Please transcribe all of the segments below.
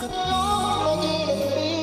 Look at me.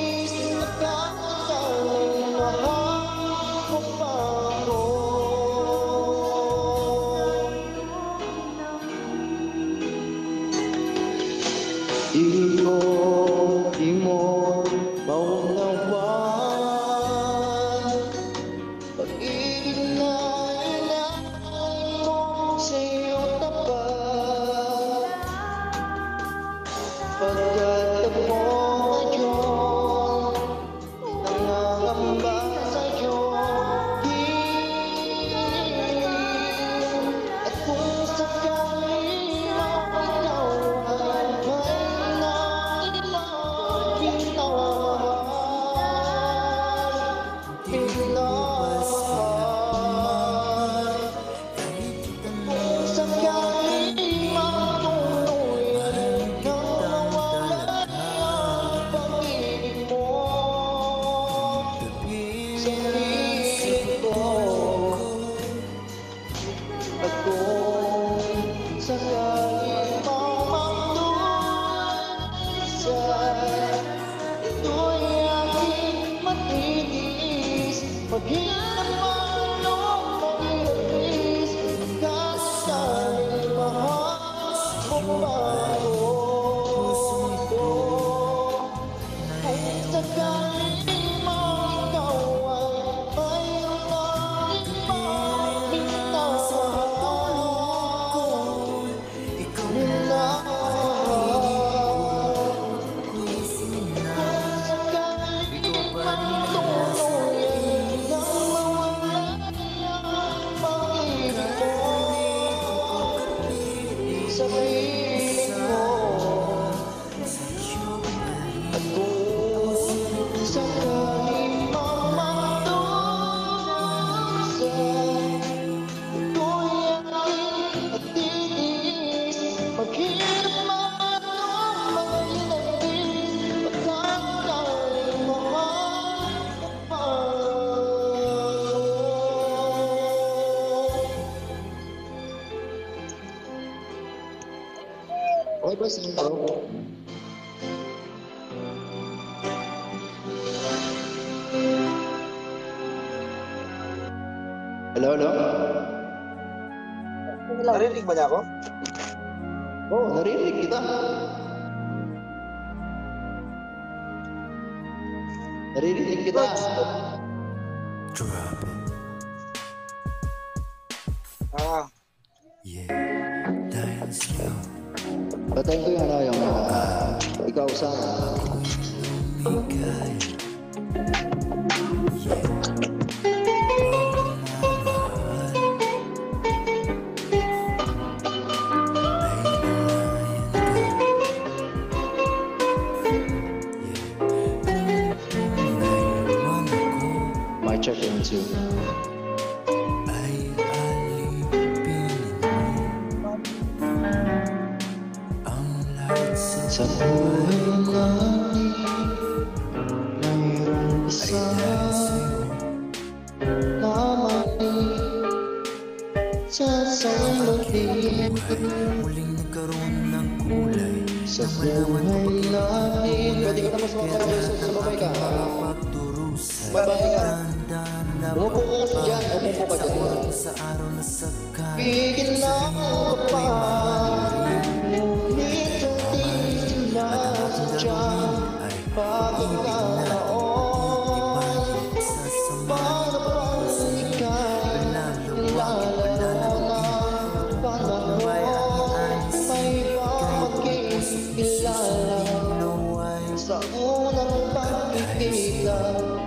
Share. Okay ba sa tao? Hello, hello? Narinig ba niya ako? Oo, oh, narinig kita. Narinig kita. Drop it. Ah. Yeah, dying slow. Patayin ko yung ano, yung uh, ah, ikaw sa... Ikaw. Muling nagkaroon ng kulay Sa buhay namin Pwede ka na mas makakaroon sa sababay ka Babae ka Umupo ka kasi dyan Umupo ka dyan Pigil na ako pa 영원한 밤입니다.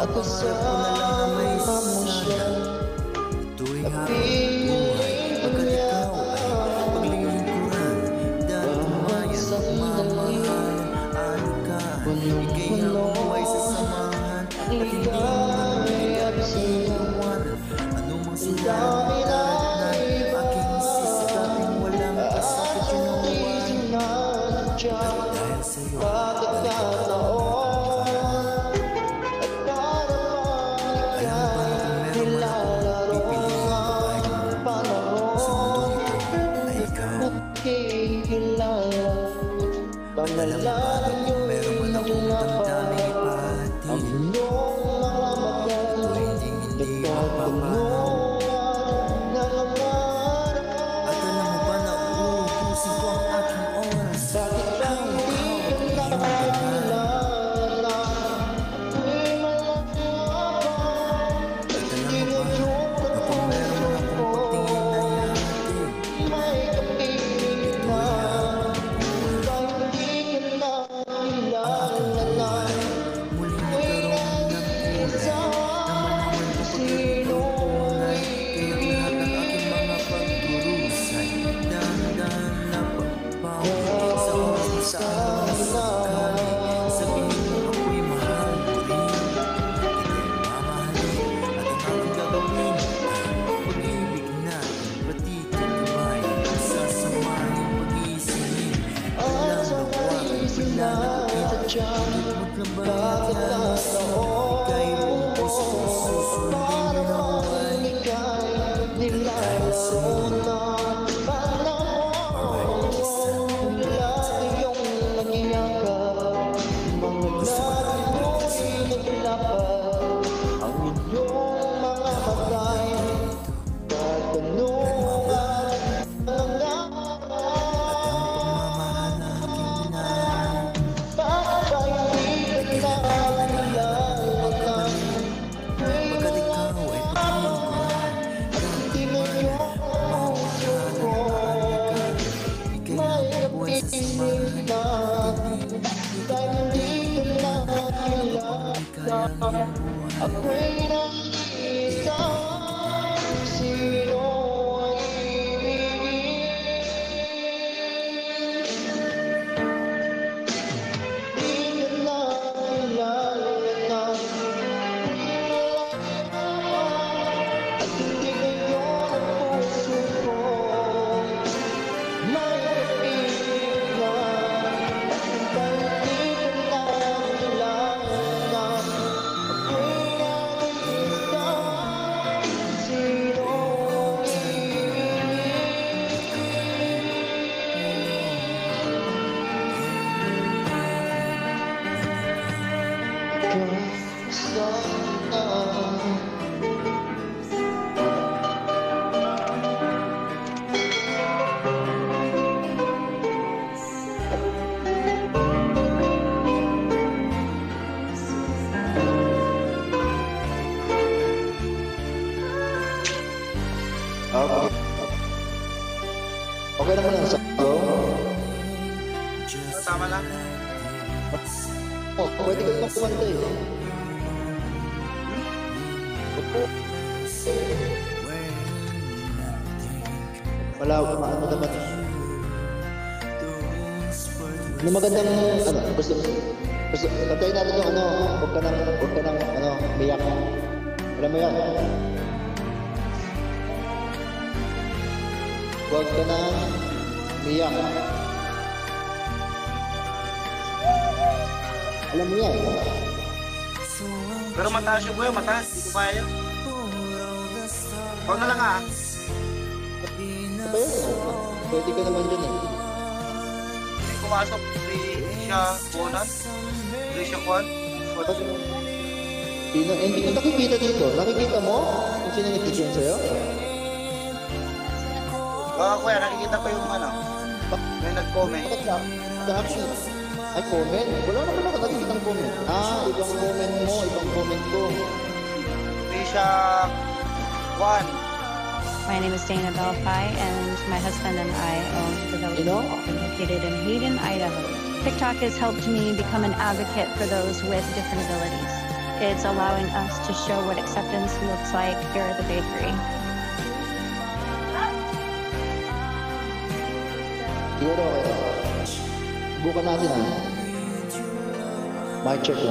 Ang pangarap ko na lang na may sana Ito'y habang ikaw Alam mo Huwag kang mag-alala Kahit puso, lang buhay sa samahan At hindi mo Oh, pwede ka naman kumanta eh. Wala, maano naman. Yung magandang, ano, gusto, gusto, kantayin natin yung ano, huwag ka nang, huwag ka nang, ano, miyak. Alam mo yan? Huwag ka nang miyak. Alam mo yan? Pero mataas yung buhay, mataas. Hindi ko kaya yun. Huwag na lang ah. Yun? Pwede ka naman dun eh. Hindi pumasok. Hindi siya kunan. Hindi siya. Sino? Eh, hindi ko nakikita dito. Nakikita mo? Kung sino nag-teaching sa'yo? Baka kuya, nakikita ko yung ano. May nag-comment. Bakit ka? Sa action. Ay, comment? Wala naman ako nakikita ng comment. Ah, ibang comment mo, ibang comment ko. Trisha Juan. My name is Dana Belfi, and my husband and I own the village You know? located in Hayden, Idaho. TikTok has helped me become an advocate for those with different abilities. It's allowing us to show what acceptance looks like here at the bakery. Siguro okay. Bukan natin ah. Mic check lang.